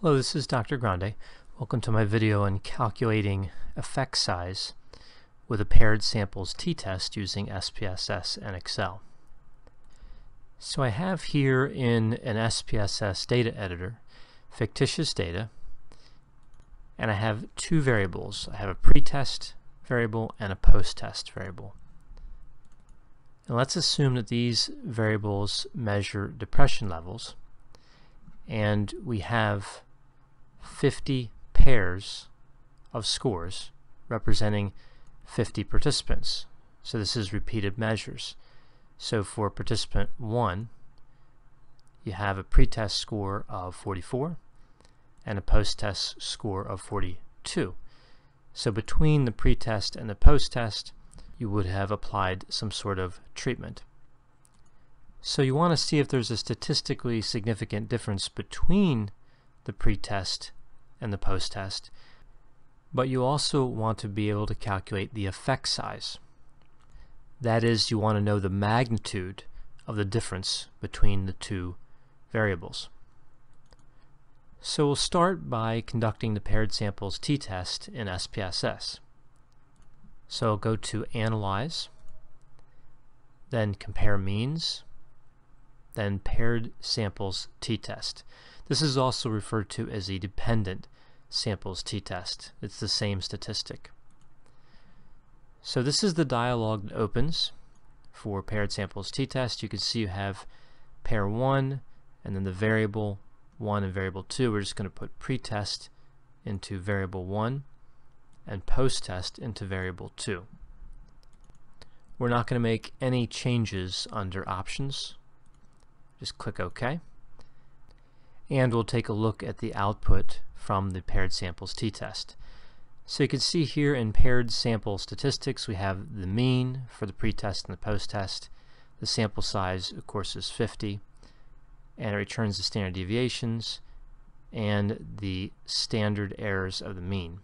Hello, this is Dr. Grande. Welcome to my video on calculating effect size with a paired samples t-test using SPSS and Excel. So I have here in an SPSS data editor fictitious data and I have two variables. I have a pretest variable and a post-test variable. And let's assume that these variables measure depression levels and we have 50 pairs of scores representing 50 participants. So this is repeated measures. So for participant 1, you have a pretest score of 44 and a post-test score of 42. So between the pretest and the post-test, you would have applied some sort of treatment. So you want to see if there's a statistically significant difference between the pretest and the post-test, but you also want to be able to calculate the effect size. That is, you want to know the magnitude of the difference between the two variables. So we'll start by conducting the paired samples t-test in SPSS. So I'll go to Analyze, then Compare Means, then Paired Samples t-test. This is also referred to as a dependent samples t-test. It's the same statistic. So this is the dialog that opens for paired samples t-test. You can see you have pair 1 and then the variable 1 and variable 2. We're just going to put pretest into variable 1 and post-test into variable 2. We're not going to make any changes under options. Just click OK and we'll take a look at the output from the paired samples t-test. So you can see here in paired sample statistics we have the mean for the pretest and the post-test. The sample size of course is 50 and it returns the standard deviations and the standard errors of the mean.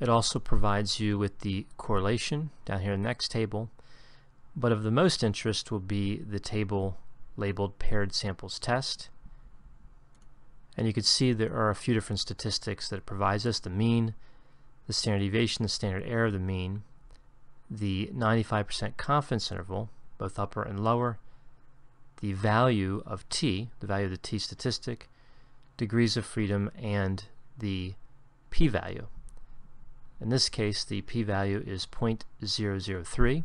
It also provides you with the correlation down here in the next table but of the most interest will be the table labeled paired samples test. And you can see there are a few different statistics that it provides us, the mean, the standard deviation, the standard error of the mean, the 95% confidence interval, both upper and lower, the value of t, the value of the t statistic, degrees of freedom, and the p-value. In this case, the p-value is 0.003.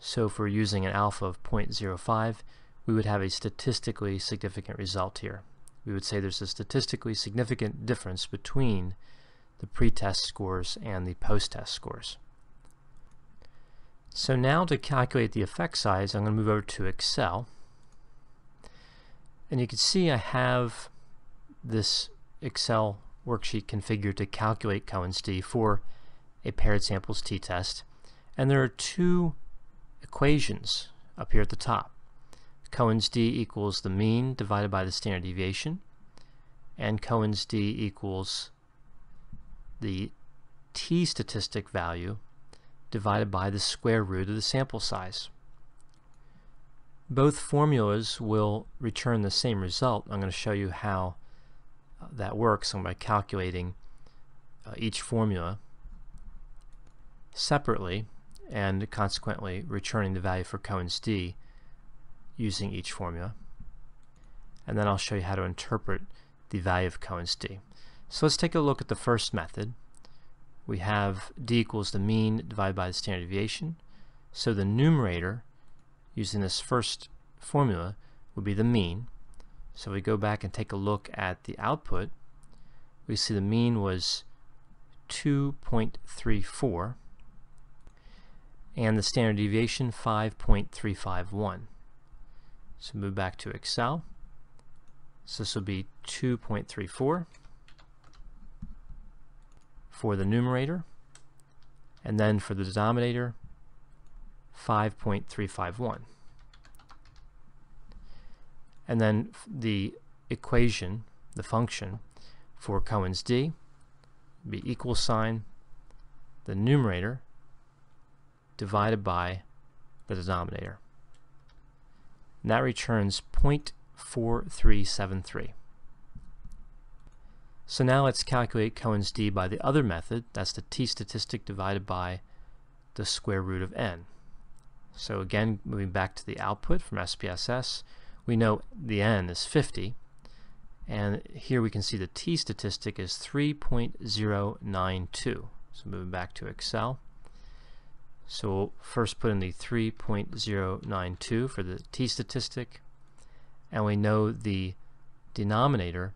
So if we're using an alpha of 0.05, we would have a statistically significant result here. We would say there's a statistically significant difference between the pretest scores and the post-test scores. So now to calculate the effect size, I'm going to move over to Excel. And you can see I have this Excel worksheet configured to calculate Cohen's d for a paired samples t-test. And there are two equations up here at the top. Cohen's d equals the mean divided by the standard deviation, and Cohen's d equals the t statistic value divided by the square root of the sample size. Both formulas will return the same result. I'm going to show you how uh, that works by calculating uh, each formula separately and consequently returning the value for Cohen's d using each formula. And then I'll show you how to interpret the value of Cohen's d. So let's take a look at the first method. We have d equals the mean divided by the standard deviation. So the numerator, using this first formula, would be the mean. So we go back and take a look at the output. We see the mean was 2.34 and the standard deviation 5.351. So move back to Excel. So this will be 2.34 for the numerator, and then for the denominator, 5.351. And then the equation, the function for Cohen's d, be equal sign the numerator divided by the denominator and that returns 0.4373. So now let's calculate Cohen's d by the other method. That's the t-statistic divided by the square root of n. So again, moving back to the output from SPSS, we know the n is 50. And here we can see the t-statistic is 3.092. So moving back to Excel. So we'll first put in the 3.092 for the t-statistic. And we know the denominator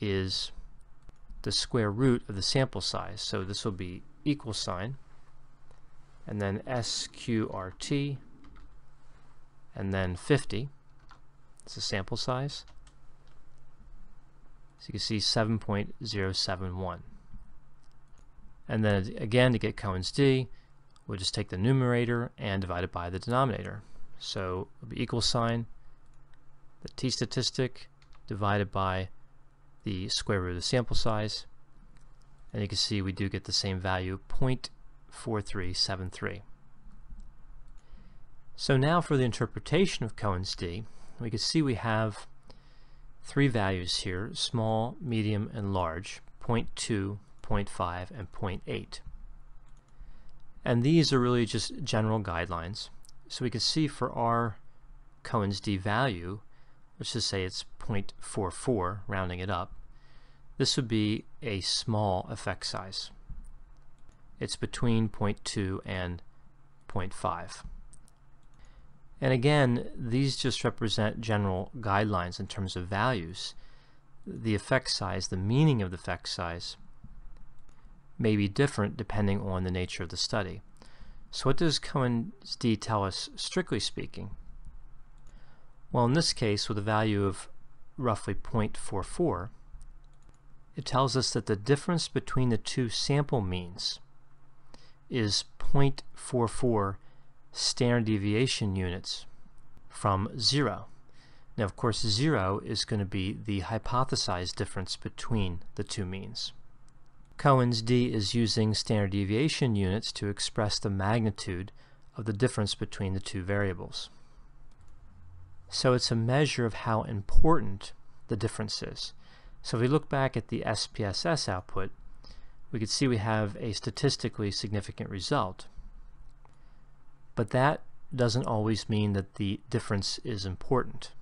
is the square root of the sample size. So this will be equal sign, and then SQRT, and then 50. It's the sample size. So you can see 7.071. And then again, to get Cohen's d, we'll just take the numerator and divide it by the denominator. So it'll be equal sign, the t-statistic divided by the square root of the sample size. And you can see we do get the same value, 0.4373. So now for the interpretation of Cohen's d, we can see we have three values here, small, medium, and large, 0.2, 0.5, and 0.8. And these are really just general guidelines. So we can see for our Cohen's d value, let's just say it's 0.44, rounding it up, this would be a small effect size. It's between 0.2 and 0.5. And again, these just represent general guidelines in terms of values. The effect size, the meaning of the effect size, may be different depending on the nature of the study. So what does Cohen's d tell us, strictly speaking? Well, in this case, with a value of roughly 0.44, it tells us that the difference between the two sample means is 0.44 standard deviation units from 0. Now, of course, 0 is going to be the hypothesized difference between the two means. Cohen's d is using standard deviation units to express the magnitude of the difference between the two variables. So it's a measure of how important the difference is. So if we look back at the SPSS output, we can see we have a statistically significant result. But that doesn't always mean that the difference is important.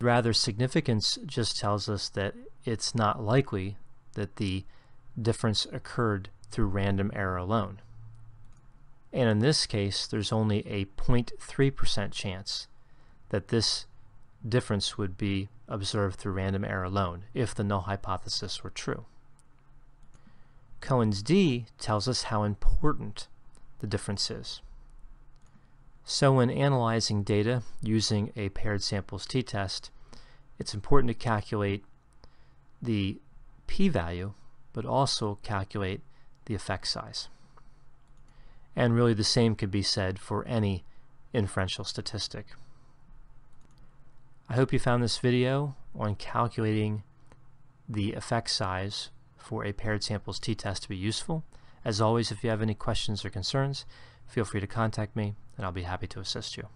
Rather, significance just tells us that it's not likely that the difference occurred through random error alone. And in this case, there's only a 0.3% chance that this difference would be observed through random error alone if the null hypothesis were true. Cohen's d tells us how important the difference is. So when analyzing data using a paired samples t-test, it's important to calculate the p-value, but also calculate the effect size. And really the same could be said for any inferential statistic. I hope you found this video on calculating the effect size for a paired samples t-test to be useful. As always, if you have any questions or concerns, feel free to contact me and I'll be happy to assist you.